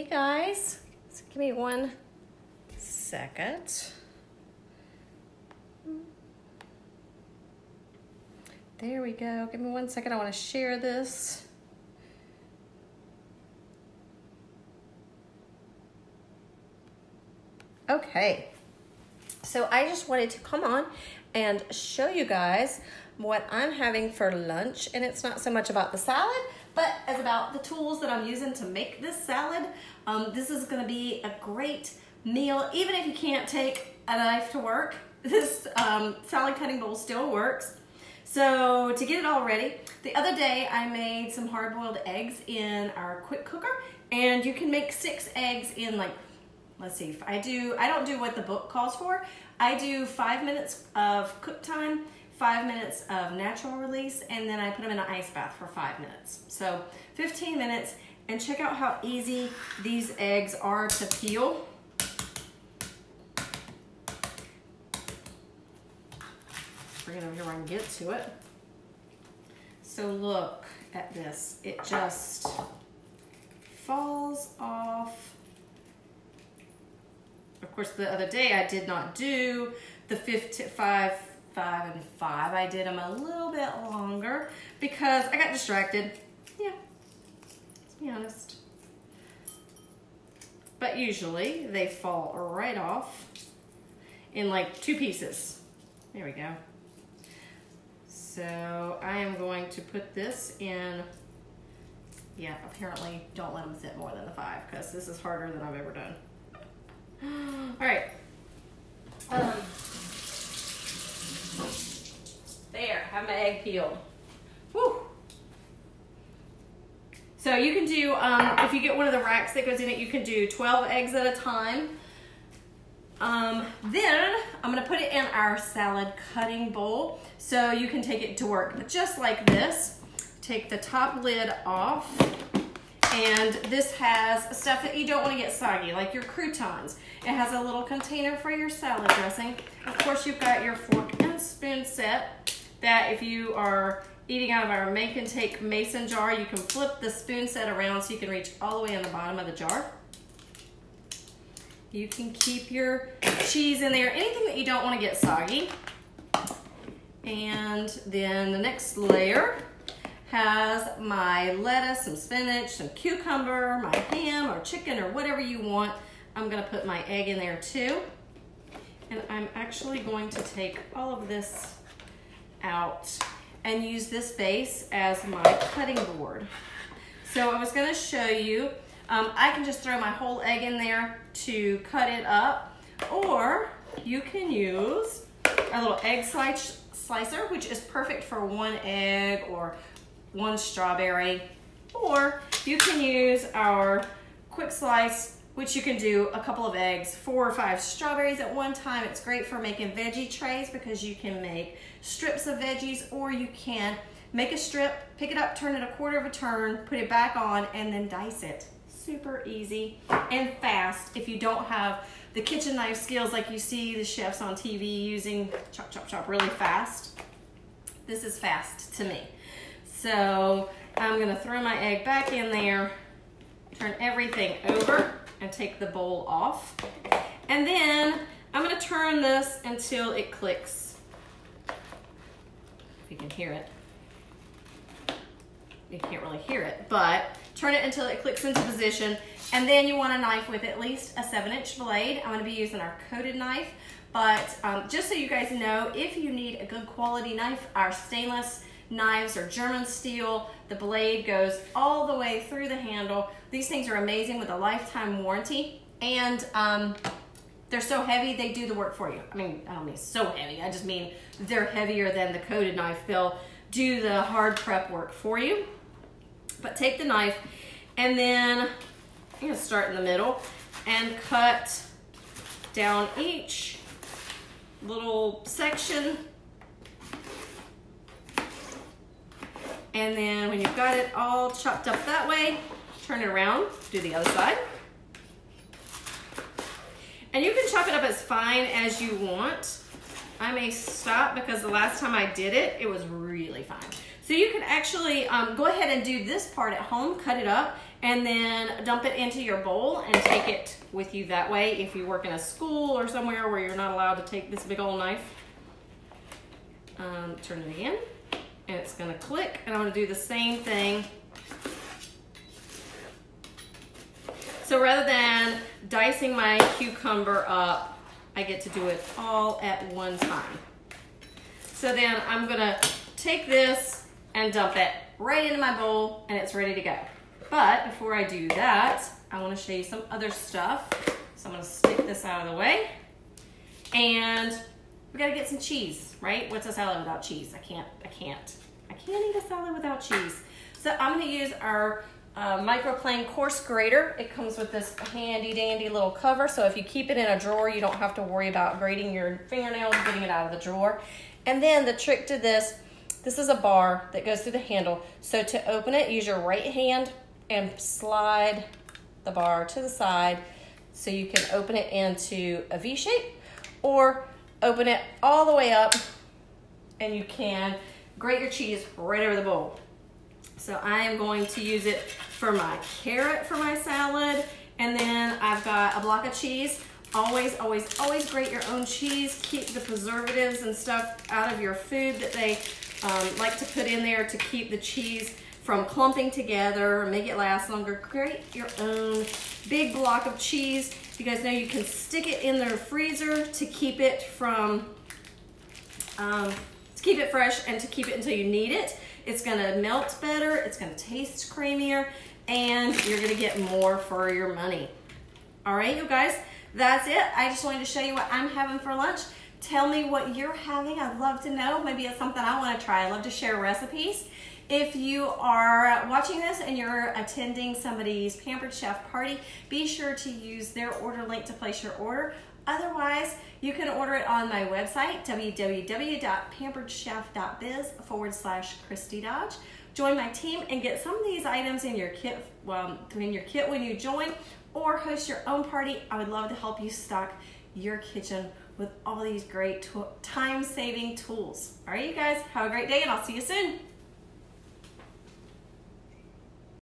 Hey guys, so give me one second. There we go. Give me one second. I want to share this. Okay. So I just wanted to come on and show you guys what I'm having for lunch. And it's not so much about the salad, but as about the tools that I'm using to make this salad. Um, this is gonna be a great meal, even if you can't take a knife to work. This um, salad cutting bowl still works. So to get it all ready, the other day I made some hard-boiled eggs in our quick cooker and you can make six eggs in like let's see, I do, I don't do what the book calls for. I do five minutes of cook time, five minutes of natural release, and then I put them in an ice bath for five minutes. So 15 minutes, and check out how easy these eggs are to peel. Bring it over here where I can get to it. So look at this. It just falls off of course, the other day I did not do the 15, five, five, and five. I did them a little bit longer because I got distracted. Yeah, let's be honest. But usually they fall right off in like two pieces. There we go. So I am going to put this in, yeah, apparently don't let them sit more than the five because this is harder than I've ever done. All right. Um, there, So you can do, um, if you get one of the racks that goes in it, you can do 12 eggs at a time. Um, then I'm gonna put it in our salad cutting bowl so you can take it to work But just like this. Take the top lid off and this has stuff that you don't want to get soggy, like your croutons. It has a little container for your salad dressing. Of course, you've got your fork and spoon set that if you are eating out of our make and take mason jar, you can flip the spoon set around so you can reach all the way in the bottom of the jar. You can keep your cheese in there, anything that you don't want to get soggy. And then the next layer has my lettuce, some spinach, some cucumber, my ham or chicken or whatever you want. I'm gonna put my egg in there too. And I'm actually going to take all of this out and use this base as my cutting board. So I was gonna show you, um, I can just throw my whole egg in there to cut it up, or you can use a little egg slice slicer, which is perfect for one egg or one strawberry, or you can use our quick slice, which you can do a couple of eggs, four or five strawberries at one time. It's great for making veggie trays because you can make strips of veggies or you can make a strip, pick it up, turn it a quarter of a turn, put it back on, and then dice it. Super easy and fast if you don't have the kitchen knife skills like you see the chefs on TV using chop, chop, chop really fast. This is fast to me. So I'm gonna throw my egg back in there, turn everything over and take the bowl off. And then I'm gonna turn this until it clicks. If you can hear it. You can't really hear it, but turn it until it clicks into position. And then you want a knife with at least a seven inch blade. I'm gonna be using our coated knife, but um, just so you guys know, if you need a good quality knife, our stainless knives are German steel. The blade goes all the way through the handle. These things are amazing with a lifetime warranty. And um, they're so heavy, they do the work for you. I mean, I don't mean so heavy. I just mean they're heavier than the coated knife. They'll do the hard prep work for you. But take the knife and then I'm gonna start in the middle and cut down each little section And then when you've got it all chopped up that way, turn it around, do the other side. And you can chop it up as fine as you want. I may stop because the last time I did it, it was really fine. So you can actually um, go ahead and do this part at home, cut it up, and then dump it into your bowl and take it with you that way if you work in a school or somewhere where you're not allowed to take this big old knife. Um, turn it in and it's gonna click and I'm gonna do the same thing. So rather than dicing my cucumber up, I get to do it all at one time. So then I'm gonna take this and dump it right into my bowl and it's ready to go. But before I do that, I wanna show you some other stuff. So I'm gonna stick this out of the way. And we gotta get some cheese, right? What's a salad without cheese? I can't, I can't. I can't eat a salad without cheese. So I'm gonna use our uh, microplane coarse grater. It comes with this handy dandy little cover. So if you keep it in a drawer, you don't have to worry about grating your fingernails, getting it out of the drawer. And then the trick to this, this is a bar that goes through the handle. So to open it, use your right hand and slide the bar to the side so you can open it into a V shape or open it all the way up and you can grate your cheese right over the bowl. So I am going to use it for my carrot for my salad and then I've got a block of cheese. Always, always, always grate your own cheese. Keep the preservatives and stuff out of your food that they um, like to put in there to keep the cheese from clumping together, make it last longer. Create your own big block of cheese. You guys know you can stick it in the freezer to keep it from, um, to keep it fresh and to keep it until you need it. It's gonna melt better, it's gonna taste creamier, and you're gonna get more for your money. All right, you guys, that's it. I just wanted to show you what I'm having for lunch. Tell me what you're having. I'd love to know. Maybe it's something I wanna try. I love to share recipes. If you are watching this and you're attending somebody's Pampered Chef party, be sure to use their order link to place your order. Otherwise, you can order it on my website, www.pamperedchef.biz forward slash Christy Dodge. Join my team and get some of these items in your kit, well, in your kit when you join, or host your own party. I would love to help you stock your kitchen with all these great time-saving tools. All right, you guys, have a great day, and I'll see you soon.